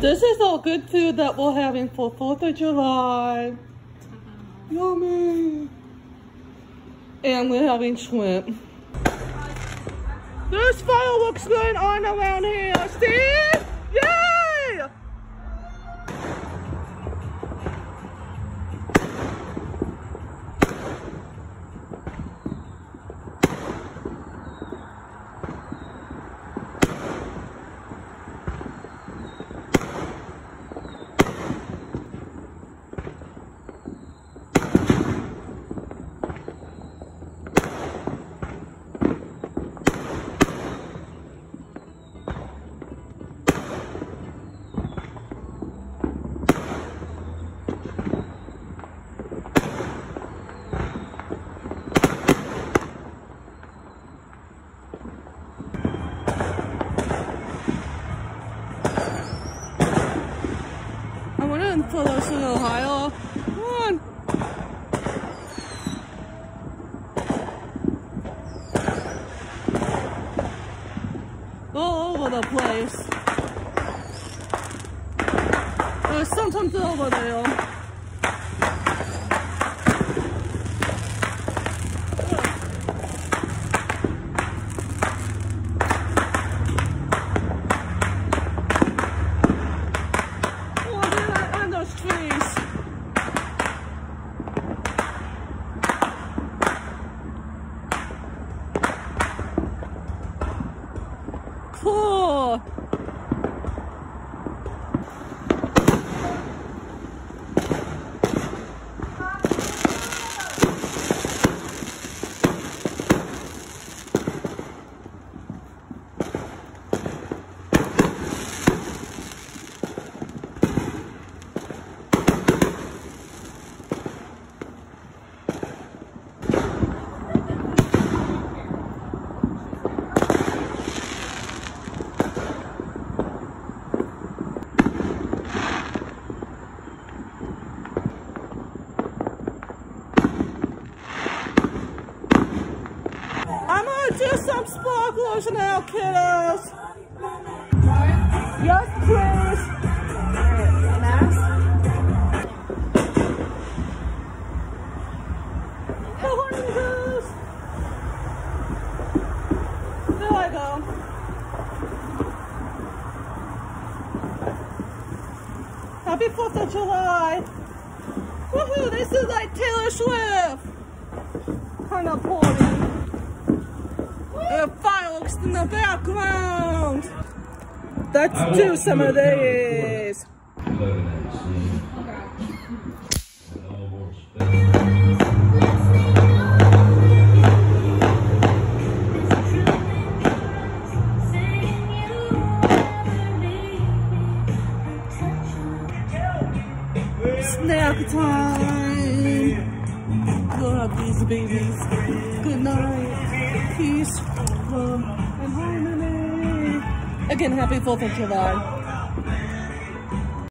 This is all good food that we're having for 4th of July. Yummy. And we're having shrimp. There's fireworks going on around here. See? In Ohio. Come on. All over the place. There's sometimes over there. At sparklers now, kiddos. Yes, please. There I go. Happy 4th of July. Woohoo, this is like Taylor Swift. Kind of party. Uh, Are fireworks in the background. Let's do some of these. Snack time. Love these babies. Good night. Peace, love, and harmony. Again, happy 4th of July.